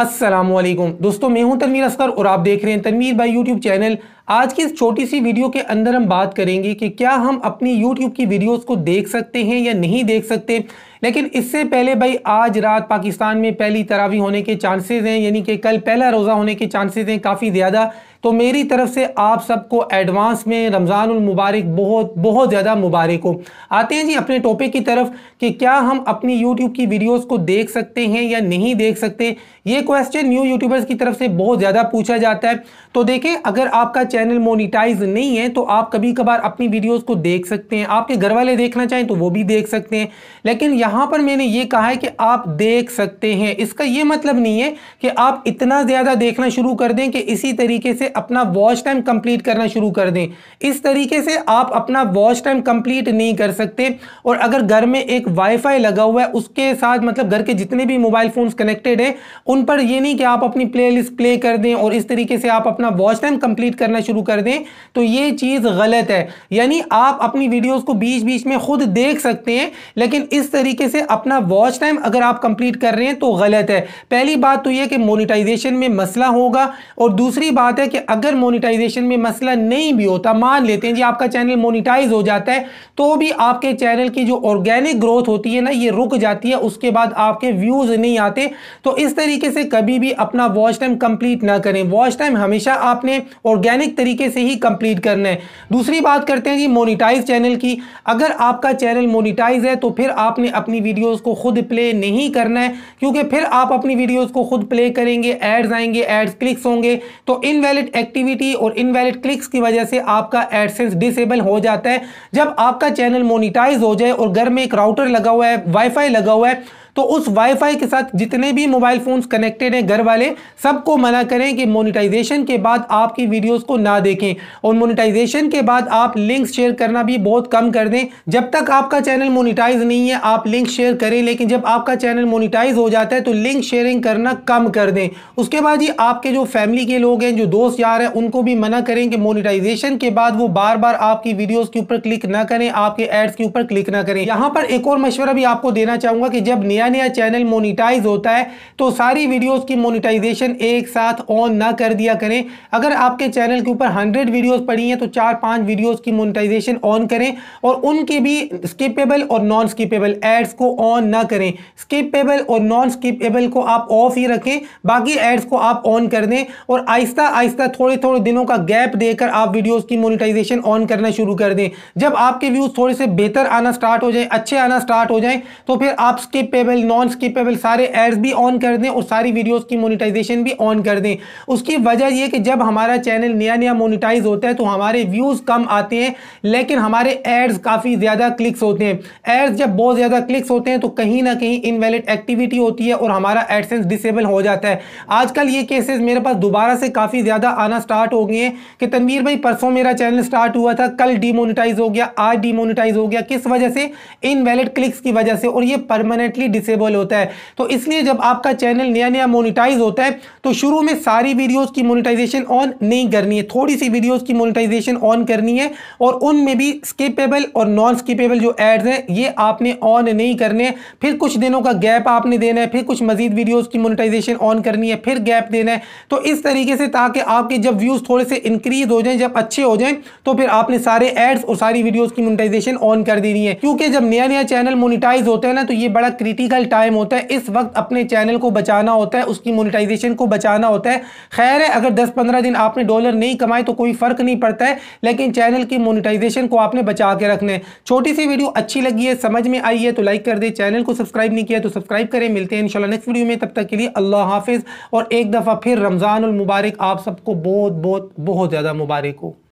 अस्सलाम वालेकुम दोस्तों, मैं हूँ तनवीर असकर और आप देख रहे हैं तनवीर भाई यूट्यूब चैनल। आज की इस छोटी सी वीडियो के अंदर हम बात करेंगे कि क्या हम अपनी यूट्यूब की वीडियोस को देख सकते हैं या नहीं देख सकते। लेकिन इससे पहले भाई, आज रात पाकिस्तान में पहली तरावी होने के चांसेस हैं, यानी कि कल पहला रोज़ा होने के चांसेस हैं, काफ़ी ज़्यादा। तो मेरी तरफ़ से आप सबको एडवांस में रमज़ान मुबारक बहुत बहुत ज़्यादा मुबारक हो। आते हैं जी अपने टॉपिक की तरफ़ कि क्या हम अपनी यूट्यूब की वीडियोस को देख सकते हैं या नहीं देख सकते? ये क्वेश्चन न्यू यूट्यूबर्स की तरफ़ से बहुत ज़्यादा पूछा जाता है। तो देखें, अगर आपका चैनल मोनिटाइज नहीं है तो आप कभी कभार अपनी वीडियोज़ को देख सकते हैं। आपके घर वाले देखना चाहें तो वो भी देख सकते हैं। लेकिन यहाँ पर मैंने ये कहा है कि आप देख सकते हैं। इसका ये मतलब नहीं है कि आप इतना ज़्यादा देखना शुरू कर दें कि इसी तरीके से अपना वॉच टाइम कंप्लीट करना शुरू कर दें। इस तरीके से आप अपना वॉच टाइम कंप्लीट नहीं कर सकते। और अगर घर में एक वाईफाई लगा हुआ है, उसके साथ मतलब घर के जितने भी मोबाइल फोन्स कनेक्टेड हैं, उन पर ये नहीं कि आप अपनी प्लेलिस्ट प्ले कर दें और इस तरीके से आप अपना वॉच टाइम कंप्लीट करना शुरू कर दें तो ये चीज़ गलत है। यानी आप अपनी वीडियोज़ को बीच बीच में खुद देख सकते हैं, लेकिन इस तरीके से अपना वॉच टाइम अगर आप कंप्लीट कर रहे हैं तो गलत है। पहली बात तो यह कि मोनिटाइजेशन में मसला होगा, और दूसरी बात है कि अगर मोनिटाइजेशन में मसला नहीं भी होता, मान लेते हैं जी आपका चैनल मोनिटाइज हो जाता है तो भी आपके चैनल की जो ऑर्गेनिक ग्रोथ होती है ना, ये रुक जाती है, उसके बाद आपके व्यूज़ नहीं आते। तो इस तरीके से कभी भी अपना वॉच टाइम कंप्लीट ना करें। वॉच टाइम हमेशा आपने ऑर्गेनिक तरीके से ही कंप्लीट करना है। दूसरी बात करते हैं जी मोनिटाइज चैनल की। अगर आपका चैनल मोनिटाइज है तो फिर आपने अपनी वीडियोस को खुद प्ले नहीं करना है, क्योंकि फिर आप अपनी वीडियोस को खुद प्ले करेंगे एड्स आएँगे एड्स क्लिक्स होंगे। तो इनवैलिड एक्टिविटी और इनवैलिड क्लिक्स की वजह से आपका एडसेंस डिसेबल हो जाता है। जब आपका चैनल मोनिटाइज हो जाए और घर में एक राउटर लगा हुआ है वाईफाई लगा हुआ है तो उस वाईफाई के साथ जितने भी मोबाइल फोन्स कनेक्टेड हैं घर वाले, सबको मना करें कि मोनिटाइजेशन के बाद आपकी वीडियोस को ना देखें। और मोनिटाइजेशन के बाद आप लिंक्स शेयर करना भी बहुत कम कर दें। जब तक आपका चैनल मोनिटाइज नहीं है, आप लिंक शेयर करें, लेकिन जब आपका चैनल मोनिटाइज हो जाता है तो लिंक शेयरिंग करना कम कर दें। उसके बाद ही आपके जो फैमिली के लोग हैं, जो दोस्त यार हैं, उनको भी मना करें कि मोनिटाइजेशन के बाद वो बार बार आपकी वीडियोस के ऊपर क्लिक ना करें, आपके एड्स के ऊपर क्लिक ना करें। यहाँ पर एक और मशवरा भी आपको देना चाहूँगा कि जब नया नया चैनल मोनिटाइज होता है तो सारी वीडियोस की मोनिटाइजेशन एक साथ ऑन ना कर दिया करें। अगर आपके चैनल के ऊपर हंड्रेड वीडियोस पड़ी हैं तो चार पाँच वीडियोस की मोनिटाइजेशन ऑन करें और उनके भी स्किपेबल और नॉन स्किपेबल एड्स को ऑन ना करें। स्किपेबल और नॉन स्किपेबल को आप ऑफ़ ही रखें, बाकी एड्स को आप ऑन कर दें और आहिस्ता आहिस्ता थोड़े थोड़े दिनों का गैप देकर आप वीडियोस की मोनिटाइजेशन ऑन करना शुरू कर दें। जब आपके व्यूज़ थोड़े से बेहतर आना स्टार्ट हो जाए, अच्छे आना स्टार्ट हो जाए तो फिर आप स्किपेबल नॉन स्किपेबल सारे एड्स भी ऑन कर दें और सारी वीडियोस की मोनिटाइजेशन भी ऑन कर दें। उसकी वजह यह कि जब हमारा चैनल नया नया मोनिटाइज होता है तो हमारे व्यूज़ कम आते हैं, लेकिन हमारे एड्स काफ़ी ज़्यादा क्लिक्स होते हैं। एड्स जब बहुत ज़्यादा क्लिक्स होते हैं तो कहीं ना कहीं इनवैलिड एक्टिविटी होती है और हमारा एडसेंस डिसेबल हो जाता है। आजकल ये केसेस मेरे पास दोबारा से काफ़ी ज़्यादा आना स्टार्ट हो गए हैं कि तनवीर भाई, परसों मेरा चैनल स्टार्ट हुआ था, कल डीमोनिटाइज हो गया, आज डीमोनिटाइज हो गया। किस वजह से? इनवैलिड क्लिक्स की वजह से और ये परमानेंटली डिसेबल होता है। तो इसलिए जब आपका चैनल नया नया मोनिटाइज होता है तो शुरू में सारी वीडियोस की मोनिटाइजेशन ऑन नहीं करनी है। थोड़ी सी वीडियोस की मोनिटाइजेशन ऑन करनी है और उनमें भी स्किपेबल और नॉन स्किपेबल जो एड्स हैं, ये आपने ऑन नहीं करने फिर कुछ दिनों का गैप आपने देना है, फिर कुछ मजीद वीडियोस की मोनिटाइजेशन ऑन करनी है, फिर गैप देना है। तो इस तरीके से ताकि आपके जब व्यूज़ थोड़े से इंक्रीज हो जाए, जब अच्छे हो जाए तो फिर आपने सारे एड्स और सारी वीडियोज़ की मोनिटाइजेशन ऑन कर देनी है। क्योंकि जब नया नया चैनल मोनिटाइज होता है ना तो ये बड़ा क्रिटिकल टाइम होता है, इस वक्त अपने चैनल को बचाना होता है, उसकी मोनिटाइजेशन को बचाना होता है। खैर है, अगर 10-15 दिन आपने डॉलर नहीं कमाए तो कोई फ़र्क नहीं पड़ता है, लेकिन चैनल की मोनिटाइजेशन को आपने बचा के रखना है। छोटी सी वीडियो अच्छी लगी है, समझ में आई है तो लाइक कर दे। चैनल को सब्सक्राइब नहीं किया तो सब्सक्राइब करें। मिलते हैं इंशाल्लाह नेक्स्ट वीडियो में। तब तक के लिए अल्लाह हाफिज़। और एक दफ़ा फिर रमज़ान मुबारक आप सबको बहुत बहुत बहुत ज़्यादा मुबारक हो।